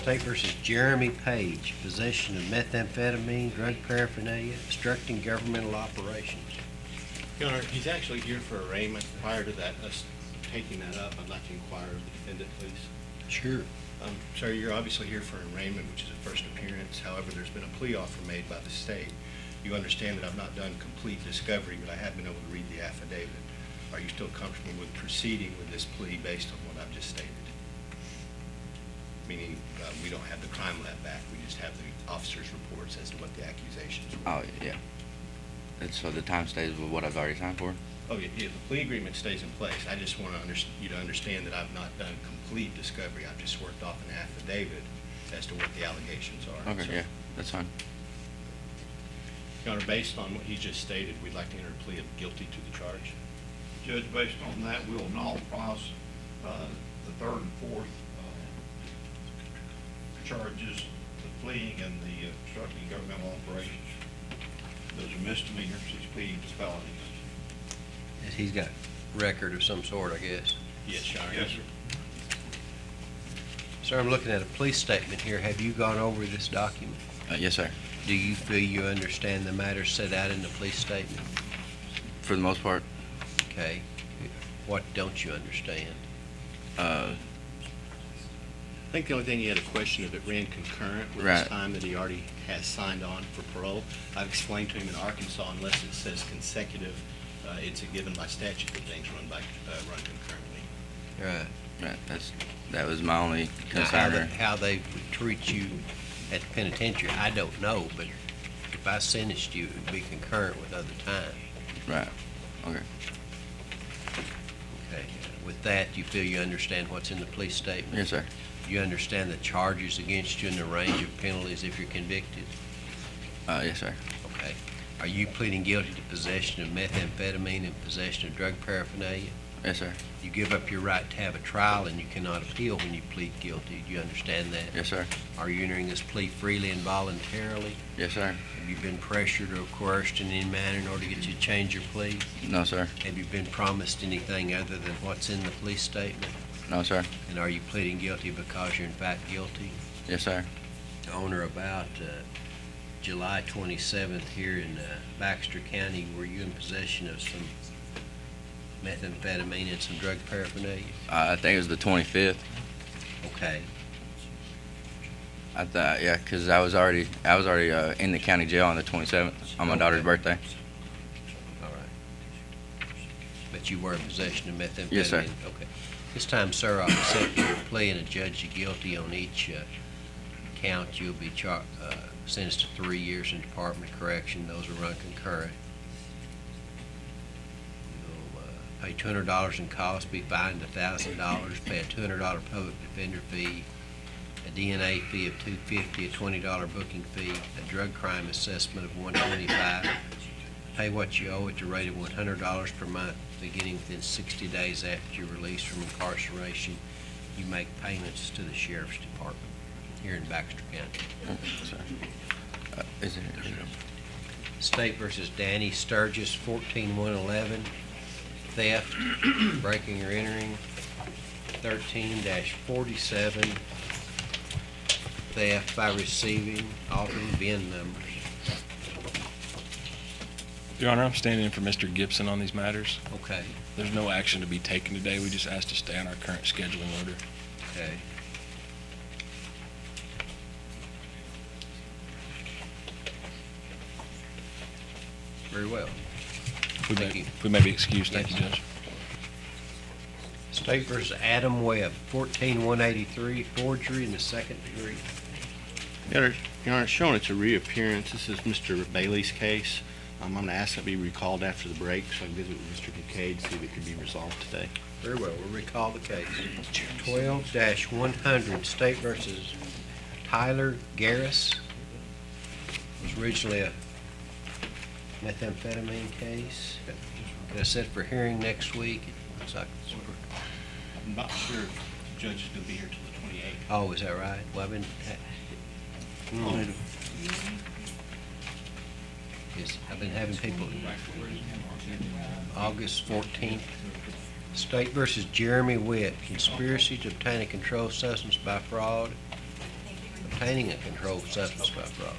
State versus Jeremy Page, possession of methamphetamine, drug paraphernalia, obstructing governmental operations. Your Honor, he's actually here for arraignment. Prior to that, us taking that up, I'd like to inquire of the defendant, please. Sure. Um, Sir, you're obviously here for arraignment, which is a first appearance. However, there's been a plea offer made by the state. You understand that I've not done complete discovery, but I have been able to read the affidavit. Are you still comfortable with proceeding with this plea based on what I've just stated? Meaning, uh, we don't have the crime lab back, we just have the officer's reports as to what the accusations were. Oh, yeah. It's, so the time stays with what I've already signed for? Oh, yeah, yeah, the plea agreement stays in place. I just want to under, you to understand that I've not done complete discovery. I've just worked off an affidavit as to what the allegations are. Okay, So, yeah, that's fine. Your Honor, based on what he just stated, we'd like to enter a plea of guilty to the charge. Judge, based on that, we'll nullify uh, charges, the fleeing and the obstructing governmental operations. Those are misdemeanors, he's pleading to felonies. He's got record of some sort, I guess. Yes, Your Honor. Yes, sir. Sir, I'm looking at a police statement here. Have you gone over this document? Uh, yes, sir. Do you feel you understand the matters set out in the police statement? For the most part, Okay. What don't you understand? uh, I think the only thing he had a question if it ran concurrent with Right. his time that he already has signed on for parole. I've explained to him in Arkansas, unless it says consecutive, uh, it's a given by statute that things run by, uh, run concurrently. Right. right, that's, that was my only Now, how concern they, there. how they would treat you at the penitentiary, I don't know, but if I sentenced you, it would be concurrent with other time. Right, okay. Okay. With that, you feel you understand what's in the police statement? Yes, sir. You understand the charges against you and the range of penalties if you're convicted? Uh, yes, sir. Okay. Are you pleading guilty to possession of methamphetamine and possession of drug paraphernalia? Yes, sir. You give up your right to have a trial and you cannot appeal when you plead guilty. Do you understand that? Yes, sir. Are you entering this plea freely and voluntarily? Yes, sir. Have you been pressured or coerced in any manner in order to get you to change your plea? No, sir. Have you been promised anything other than what's in the police statement? No, sir. And are you pleading guilty because you're in fact guilty? Yes, sir. On or about uh, July 27th here in uh, Baxter County, were you in possession of some methamphetamine and some drug paraphernalia? Uh, I think it was the twenty-fifth. Okay. I thought, yeah, 'cause I was already, I was already, uh, in the county jail on the twenty-seventh, on my daughter's birthday. All right. But you were in possession of methamphetamine? Yes, sir. Okay. This time, sir, I'll accept your plea and adjudge you guilty on each uh, count. You'll be uh, sentenced to three years in Department of Correction. Those will run concurrent. You'll uh, pay two hundred dollars in costs, be fined a thousand dollars, pay a two hundred dollar public defender fee, a DNA fee of two fifty, a twenty dollar booking fee, a drug crime assessment of one twenty-five, pay what you owe at the rate of one hundred dollars per month, beginning within sixty days after your release from incarceration. You make payments to the sheriff's department here in Baxter County. Uh, Is it, is it- State versus Danny Sturgis, fourteen one eleven, theft, breaking or entering, thirteen forty-seven, theft by receiving, altering VIN numbers. Your Honor, I'm standing in for Mr. Gibson on these matters. Okay, There's no action to be taken today. We just asked to stay on our current scheduling order. okay. Very well. We Thank may- you. We may be excused, thank you, Judge. State versus Adam Webb, fourteen one eighty-three, forgery in the second degree. Your Honor, Your Honor, showing it's a reappearance, this is Mr. Bailey's case. Um, I'm going to ask that be recalled after the break so I can visit with Mr. Kincaid, see if it can be resolved today. Very well, we'll recall the case. Twelve one hundred, State versus Tyler Garris. It was originally a methamphetamine case. Got set for hearing next week. It looks like it's- I'm not sure if the judge is going to be here till the 28th. Oh, is that right? Well, I've been. Hmm. Yes, I've been having people. August fourteenth. State versus Jeremy Witt, conspiracy to obtain a controlled substance by fraud. obtaining a controlled substance by fraud.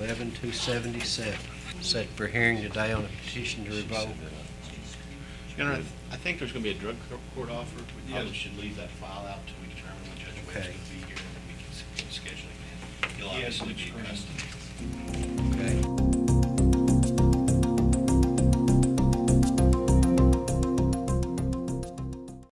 Eleven two seventy-seven, set for hearing today on a petition to revoke. Your Honor, I think there's going to be a drug court offer. We probably should leave that file out till we determine when Judge Wade's Okay. going to be here, and then we can schedule it. He'll He obviously be in screening. custody.